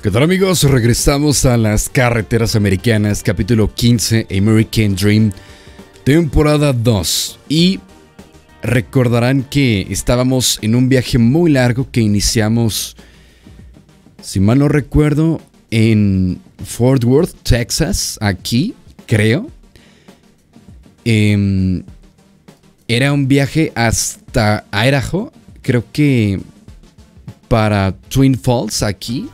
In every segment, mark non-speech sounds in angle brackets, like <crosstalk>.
¿Qué tal amigos? Regresamos a las carreteras americanas, capítulo 15, American Dream, temporada 2. Y recordarán que estábamos en un viaje muy largo que iniciamos, si mal no recuerdo, en Fort Worth, Texas, aquí, creo. Em, era un viaje hasta Idaho, creo que para Twin Falls, aquí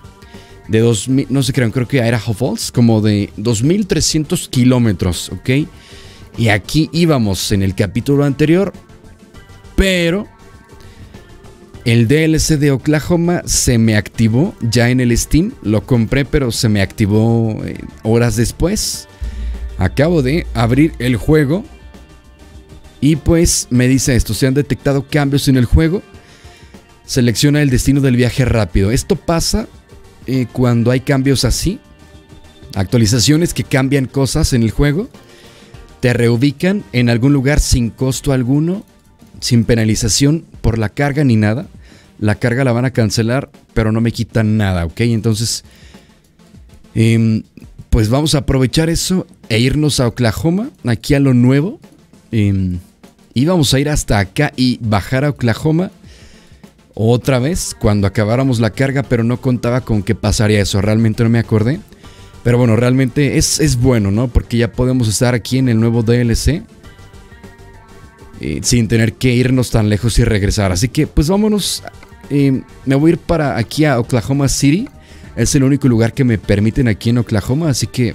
de 2000, no sé, creo, creo que era Falls, como de 2300 kilómetros, ¿ok? Y aquí íbamos en el capítulo anterior, pero el DLC de Oklahoma se me activó ya en el Steam, lo compré, pero se me activó eh, horas después. Acabo de abrir el juego y pues me dice esto, se han detectado cambios en el juego. Selecciona el destino del viaje rápido. Esto pasa eh, cuando hay cambios así, actualizaciones que cambian cosas en el juego, te reubican en algún lugar sin costo alguno, sin penalización por la carga ni nada. La carga la van a cancelar, pero no me quitan nada, ¿ok? Entonces, em, pues vamos a aprovechar eso e irnos a Oklahoma, aquí a lo nuevo. Em, y vamos a ir hasta acá y bajar a Oklahoma otra vez cuando acabáramos la carga, pero no contaba con que pasaría eso. Realmente no me acordé. Pero bueno, realmente es, es bueno, ¿no? Porque ya podemos estar aquí en el nuevo DLC. Eh, sin tener que irnos tan lejos y regresar. Así que pues vámonos. Eh, me voy a ir para aquí a Oklahoma City. Es el único lugar que me permiten aquí en Oklahoma. Así que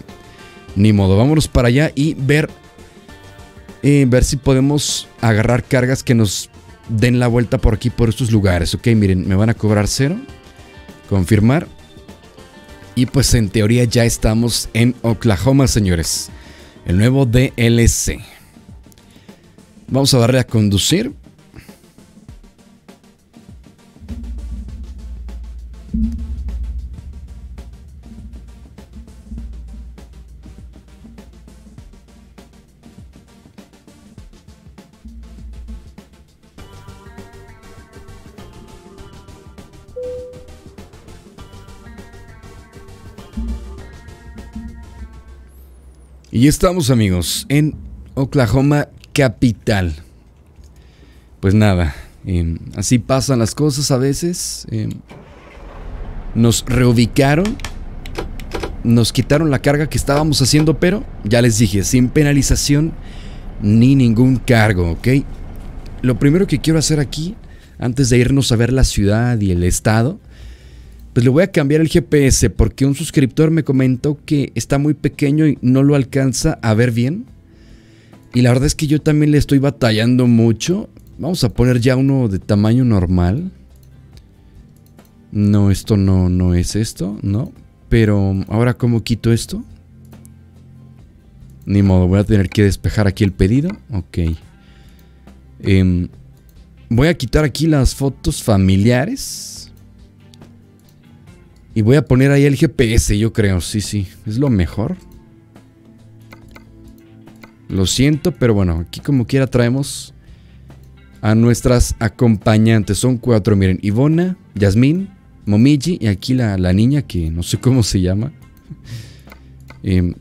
ni modo. Vámonos para allá y ver. Eh, ver si podemos agarrar cargas que nos den la vuelta por aquí, por estos lugares. Ok, miren, me van a cobrar cero. Confirmar. Y pues en teoría ya estamos en Oklahoma, señores. El nuevo DLC. Vamos a darle a conducir. Y estamos amigos en Oklahoma capital. Pues nada, em, así pasan las cosas a veces. Em, nos reubicaron, nos quitaron la carga que estábamos haciendo, pero ya les dije, sin penalización ni ningún cargo, ¿ok? Lo primero que quiero hacer aquí, antes de irnos a ver la ciudad y el estado, pues le voy a cambiar el GPS porque un suscriptor me comentó que está muy pequeño y no lo alcanza a ver bien. Y la verdad es que yo también le estoy batallando mucho. Vamos a poner ya uno de tamaño normal. No, esto no, no es esto, ¿no? Pero ahora, ¿cómo quito esto? Ni modo, voy a tener que despejar aquí el pedido. Ok. Em, voy a quitar aquí las fotos familiares. Y voy a poner ahí el GPS, yo creo. Sí, sí. Es lo mejor. Lo siento, pero bueno, aquí como quiera traemos a nuestras acompañantes. Son cuatro, miren. Ivona, Yasmín, Momiji y aquí la, niña que no sé cómo se llama. Em,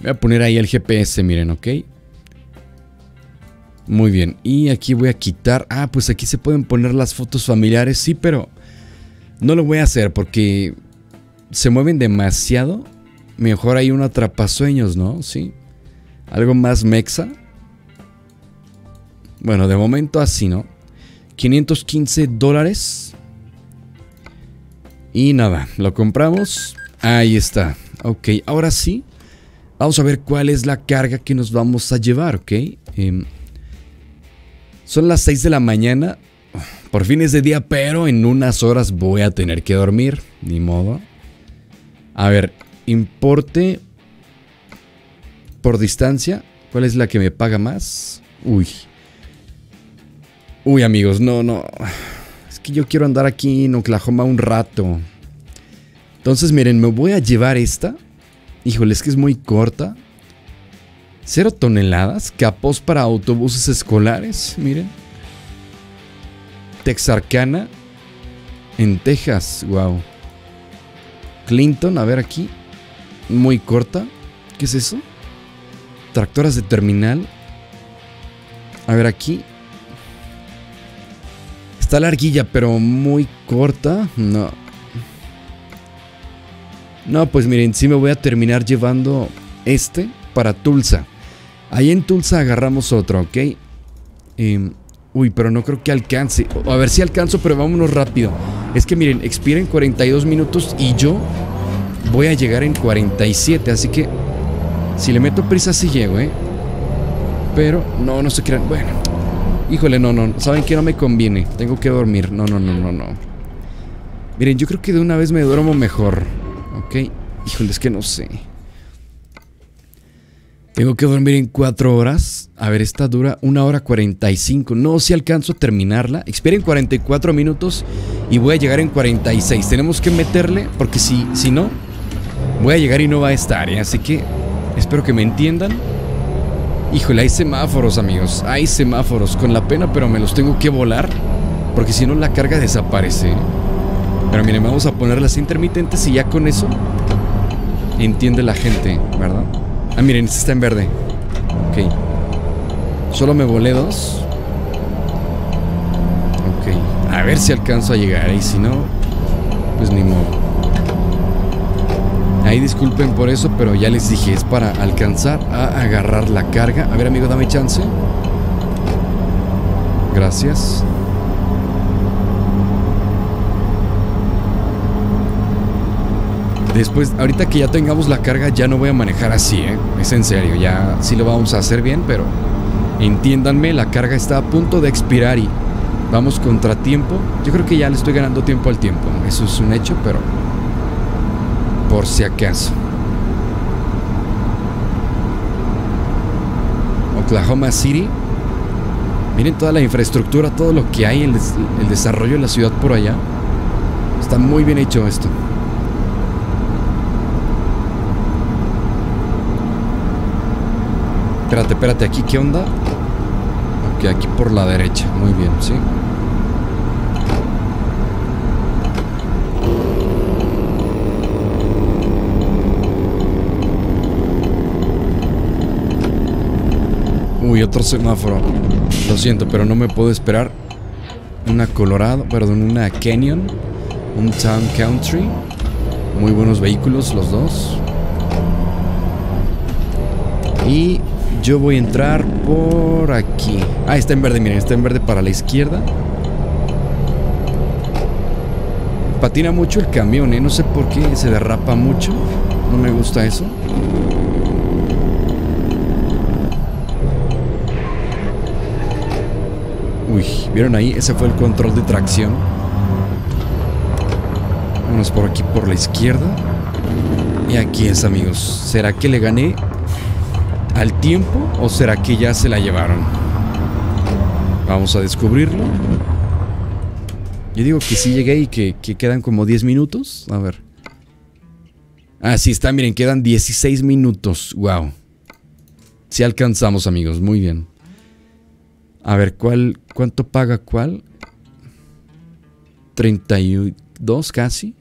voy a poner ahí el GPS, miren, ¿ok? Muy bien. Y aquí voy a quitar... Ah, pues aquí se pueden poner las fotos familiares. Sí, pero no lo voy a hacer porque se mueven demasiado. Mejor hay un atrapasueños, ¿no? Sí. Algo más mexa. Bueno, de momento así, ¿no? 515 dólares. Y nada, lo compramos. Ahí está. Ok, ahora sí. Vamos a ver cuál es la carga que nos vamos a llevar, ¿ok? Em, son las 6 de la mañana. Por fines de día, pero en unas horas voy a tener que dormir. Ni modo. A ver, importe por distancia. ¿Cuál es la que me paga más? Uy. Uy, amigos, no, no. Es que yo quiero andar aquí en Oklahoma un rato. Entonces, miren, me voy a llevar esta. Híjole, es que es muy corta. Cero toneladas. Capós para autobuses escolares. Miren. Texarkana en Texas. Wow. Clinton, a ver aquí. Muy corta. ¿Qué es eso? Tractoras de terminal. A ver aquí. Está larguilla, pero muy corta. No. No, pues miren, sí me voy a terminar llevando este para Tulsa. Ahí en Tulsa agarramos otro, ¿ok? Em, uy, pero no creo que alcance. A ver si alcanzo, pero vámonos rápido. Es que miren, expira en 42 minutos y yo voy a llegar en 47. Así que si le meto prisa sí llego, ¿eh? Pero no, no se crean. Bueno, híjole, no, no. ¿Saben que no me conviene? Tengo que dormir. No, no, no, no, no. Miren, yo creo que de una vez me duermo mejor. ¿Ok? Híjole, es que no sé. Tengo que dormir en 4 horas. A ver, esta dura una hora 45. No, si alcanzo a terminarla. Expira en 44 minutos y voy a llegar en 46. Tenemos que meterle porque si, si no, voy a llegar y no va a estar. ¿eh? Así que espero que me entiendan. Híjole, hay semáforos, amigos. Hay semáforos. Con la pena, pero me los tengo que volar. Porque si no, la carga desaparece. Pero miren, vamos a poner las intermitentes y ya con eso entiende la gente, ¿verdad? Ah, miren, este está en verde. Ok. Solo me volé dos. Ok. A ver si alcanzo a llegar. Y si no, pues ni modo. Ahí disculpen por eso, pero ya les dije, es para alcanzar a agarrar la carga. A ver, amigo, dame chance. Gracias. Después, ahorita que ya tengamos la carga, ya no voy a manejar así, ¿eh? Es en serio, ya sí lo vamos a hacer bien, pero entiéndanme, la carga está a punto de expirar y vamos contra tiempo. Yo creo que ya le estoy ganando tiempo al tiempo, eso es un hecho, pero por si acaso. Oklahoma City. Miren toda la infraestructura, todo lo que hay, el, el desarrollo de la ciudad por allá. Está muy bien hecho esto. Espérate, espérate, aquí, ¿qué onda? Ok, aquí por la derecha, muy bien, ¿sí? Uy, otro semáforo. Lo siento, pero no me puedo esperar. Una Colorado, perdón, una Canyon. Un Town Country. Muy buenos vehículos los dos. Y yo voy a entrar por aquí. Ah, está en verde, miren, está en verde para la izquierda. Patina mucho el camión, ¿eh? No sé por qué se derrapa mucho. No me gusta eso. Uy, ¿vieron ahí? Ese fue el control de tracción. Vámonos por aquí por la izquierda. Y aquí es, amigos. ¿Será que le gané al tiempo o será que ya se la llevaron? Vamos a descubrirlo. Yo digo que sí llegué y que, que quedan como 10 minutos. A ver. Ah, sí está, miren, quedan 16 minutos. Wow. Sí alcanzamos, amigos. Muy bien. A ver, ¿cuál, ¿cuánto paga cuál? 32 casi.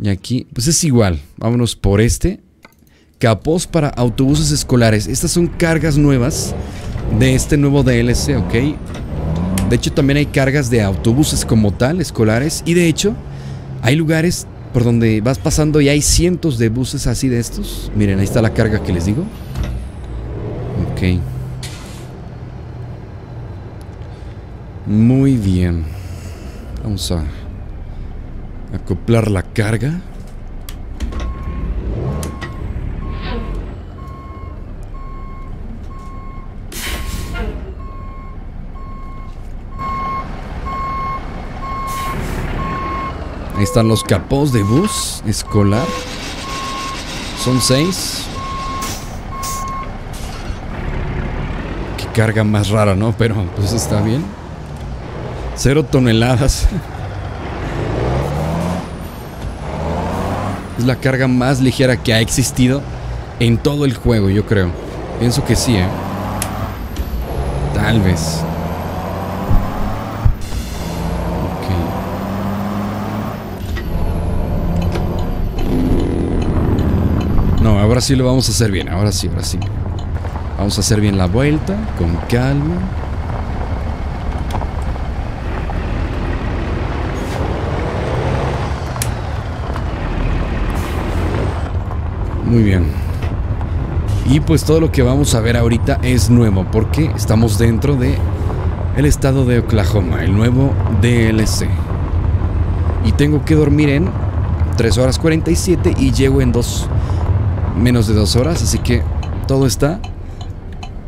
Y aquí, pues es igual. Vámonos por este. Capós para autobuses escolares. Estas son cargas nuevas de este nuevo DLC, ¿ok? De hecho, también hay cargas de autobuses como tal, escolares. Y de hecho, hay lugares por donde vas pasando y hay cientos de buses así de estos. Miren, ahí está la carga que les digo. Ok. Muy bien. Vamos a acoplar la carga. Ahí están los capós de bus escolar. Son seis. Qué carga más rara, ¿no? Pero pues está bien. Cero toneladas. <laughs> Es la carga más ligera que ha existido en todo el juego, yo creo. Pienso que sí, ¿eh? Tal vez. No, ahora sí lo vamos a hacer bien. Ahora sí, ahora sí. Vamos a hacer bien la vuelta, con calma. Muy bien. Y pues todo lo que vamos a ver ahorita es nuevo porque estamos dentro de el estado de Oklahoma, el nuevo DLC. Y tengo que dormir en 3 horas 47 y llego en 2 menos de 2 horas, así que todo está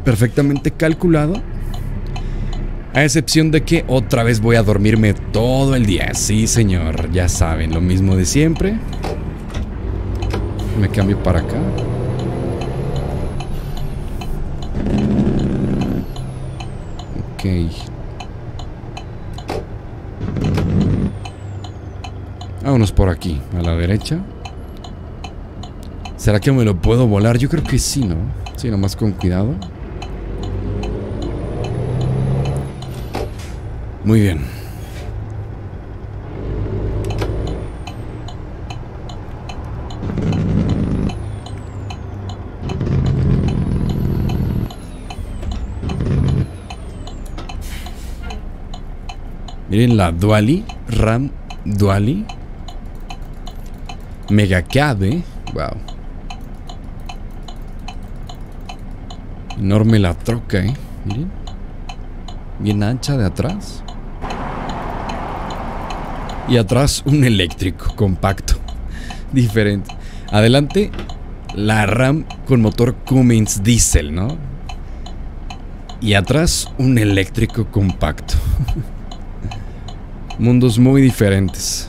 perfectamente calculado. A excepción de que otra vez voy a dormirme todo el día. Sí, señor, ya saben, lo mismo de siempre. Me cambio para acá. Ok. Vámonos por aquí, a la derecha. ¿Será que me lo puedo volar? Yo creo que sí, ¿no? Sí, nomás con cuidado. Muy bien. Miren la Duali, RAM Duali. Mega Cabe. Wow. Enorme la troca, eh. Miren. Bien ancha de atrás. Y atrás un eléctrico compacto. <laughs> Diferente. Adelante la RAM con motor Cummins Diesel, ¿no? Y atrás un eléctrico compacto. <laughs> Mundos muy diferentes.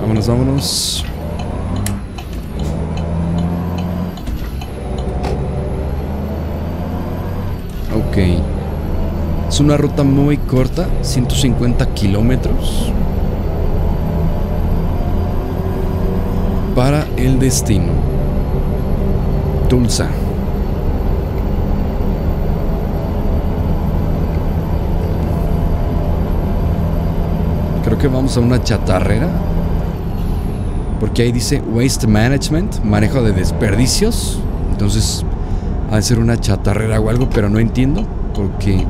Vámonos, vámonos. Es una ruta muy corta, 150 kilómetros. Para el destino. Tulsa. Creo que vamos a una chatarrera. Porque ahí dice Waste Management, manejo de desperdicios. Entonces, ha de ser una chatarrera o algo, pero no entiendo. Porque,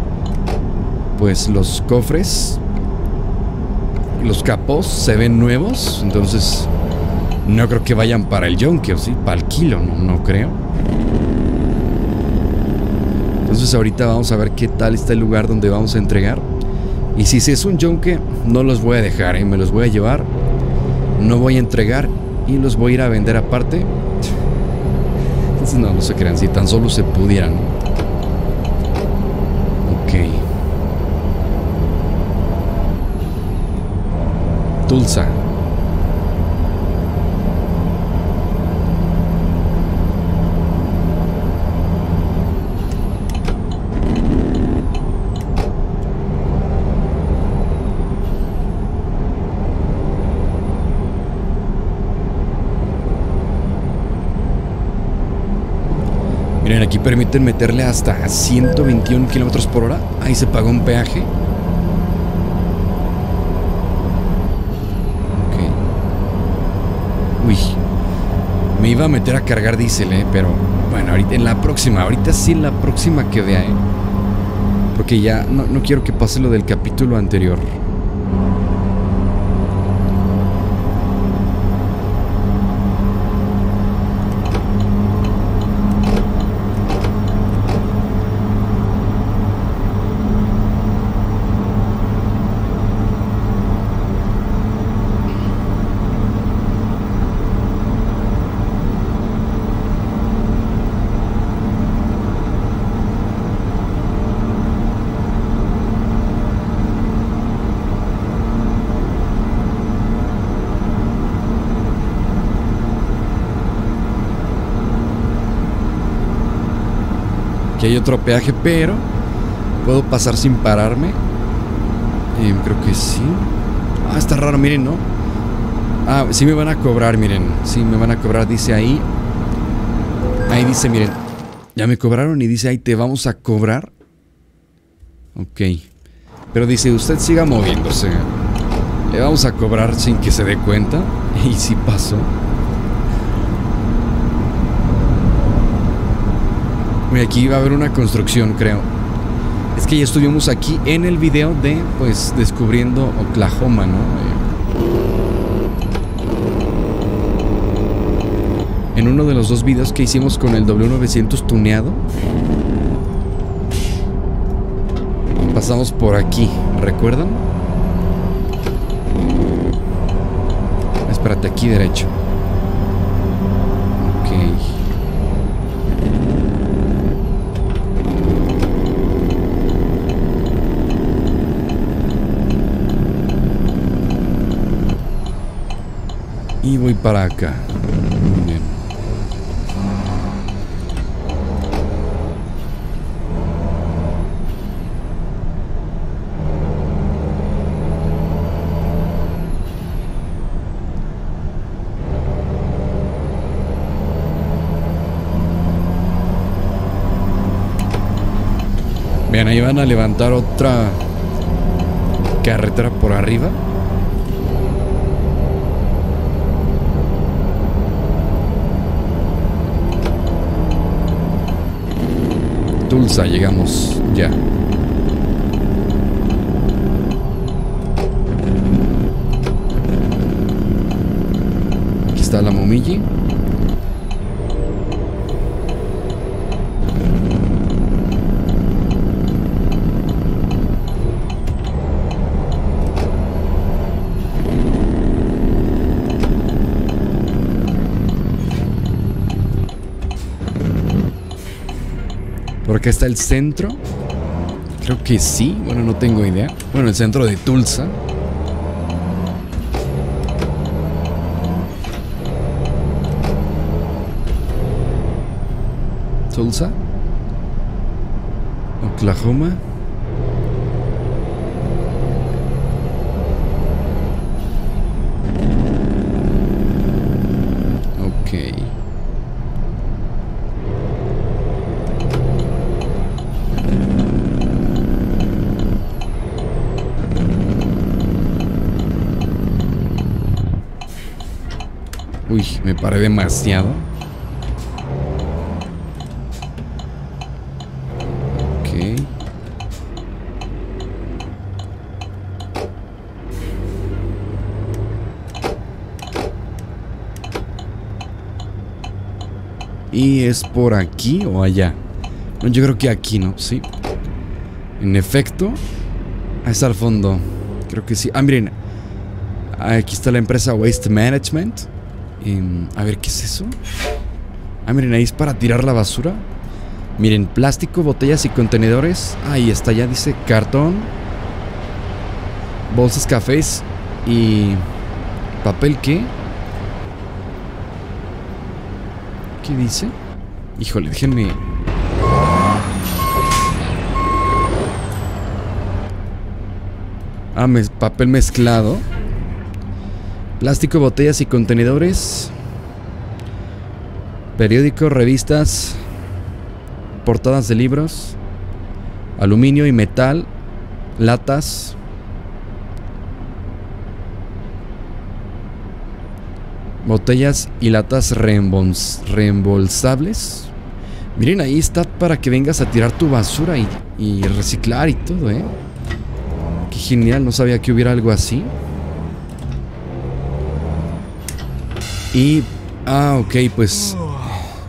pues, los cofres, los capós se ven nuevos. Entonces, no creo que vayan para el yonke, o sí, para el kilo, no, no creo. Entonces, ahorita vamos a ver qué tal está el lugar donde vamos a entregar. Y si es un yonke, no los voy a dejar, ¿eh? me los voy a llevar. No voy a entregar y los voy a ir a vender aparte. No, no se crean, si tan solo se pudieran. Ok. Tulsa. Miren, aquí permiten meterle hasta 121 kilómetros por hora. Ahí se paga un peaje. Ok. Uy. Me iba a meter a cargar diésel, ¿eh? Pero bueno, ahorita en la próxima. Ahorita sí en la próxima que vea, ¿eh? Porque ya no quiero que pase lo del capítulo anterior. Hay otro peaje, pero puedo pasar sin pararme. Eh, creo que sí. Ah, está raro, miren, ¿no? Ah, sí me van a cobrar, miren. Sí me van a cobrar, dice ahí. Ahí dice, miren. Ya me cobraron y dice ahí, te vamos a cobrar. Ok. Pero dice, usted siga moviéndose. Le vamos a cobrar sin que se dé cuenta. <laughs> Y sí pasó. Aquí va a haber una construcción, creo. Es que ya estuvimos aquí en el video de, pues, descubriendo Oklahoma, ¿no? en uno de los dos videos que hicimos con el W900 tuneado. Pasamos por aquí, ¿recuerdan? Espérate, aquí derecho. Ok. Y voy para acá. Bien. Bien, ahí van a levantar otra carretera por arriba. Llegamos ya. Aquí está la Momiji. Acá está el centro. Creo que sí. Bueno, no tengo idea. Bueno, el centro de Tulsa. Tulsa. Oklahoma. Ok. Uy, me paré demasiado. Ok. ¿Y es por aquí o allá? No, yo creo que aquí, ¿no? Sí. En efecto. Ahí está al fondo. Creo que sí. Ah, miren. Aquí está la empresa Waste Management. Em, a ver, ¿qué es eso? Ah, miren, ahí es para tirar la basura. Miren, plástico, botellas y contenedores. Ahí está, ya dice cartón. Bolsas, cafés y... ¿Papel qué? ¿Qué dice? Híjole, déjenme... Ah, papel mezclado. Plástico, botellas y contenedores. Periódicos, revistas. Portadas de libros. Aluminio y metal. Latas. Botellas y latas reembols- reembolsables. Miren, ahí está para que vengas a tirar tu basura y, y reciclar y todo, ¿eh? Qué genial, no sabía que hubiera algo así. Y... Ah, ok, pues...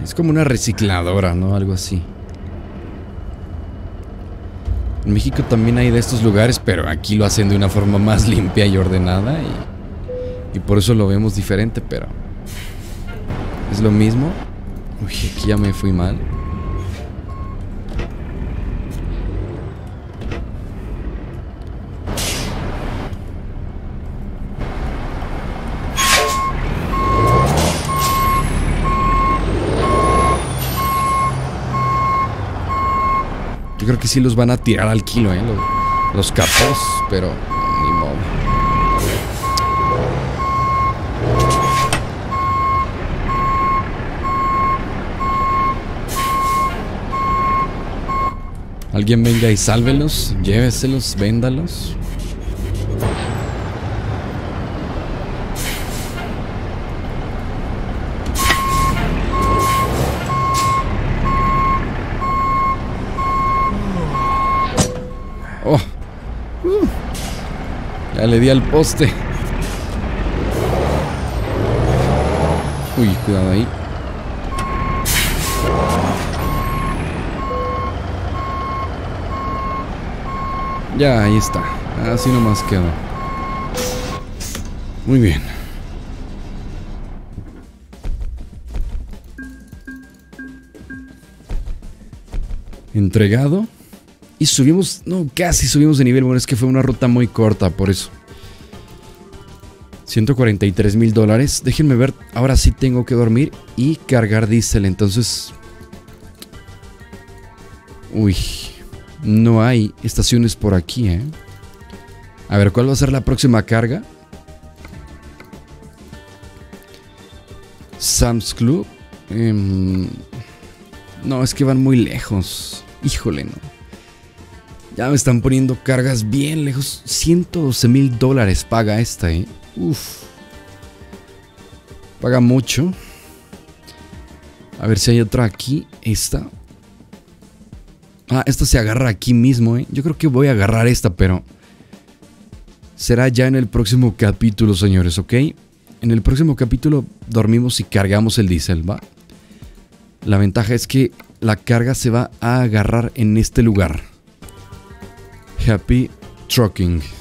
Es como una recicladora, ¿no? Algo así. En México también hay de estos lugares, pero aquí lo hacen de una forma más <laughs> limpia y ordenada y, y por eso lo vemos diferente, pero es lo mismo. Uy, aquí ya me fui mal. Creo que sí los van a tirar al kilo, ¿eh? Los, los capos, pero ni modo. Alguien venga y sálvelos, lléveselos, véndalos. Ya le di al poste. Uy, cuidado ahí. Ya, ahí está. Así nomás quedó. Muy bien. Entregado. Y subimos, no, casi subimos de nivel. Bueno, es que fue una ruta muy corta, por eso. 143 mil dólares. Déjenme ver, ahora sí tengo que dormir y cargar diésel. Entonces... Uy, no hay estaciones por aquí, ¿eh? A ver, ¿cuál va a ser la próxima carga? Sam's Club. Em, no, es que van muy lejos. Híjole, no. Ya me están poniendo cargas bien lejos. 112 mil dólares paga esta, ¿eh? Uf. Paga mucho. A ver si hay otra aquí. Esta. Ah, esta se agarra aquí mismo, ¿eh? Yo creo que voy a agarrar esta, pero... Será ya en el próximo capítulo, señores, ¿ok? En el próximo capítulo dormimos y cargamos el diésel, ¿va? La ventaja es que la carga se va a agarrar en este lugar. Happy Trucking.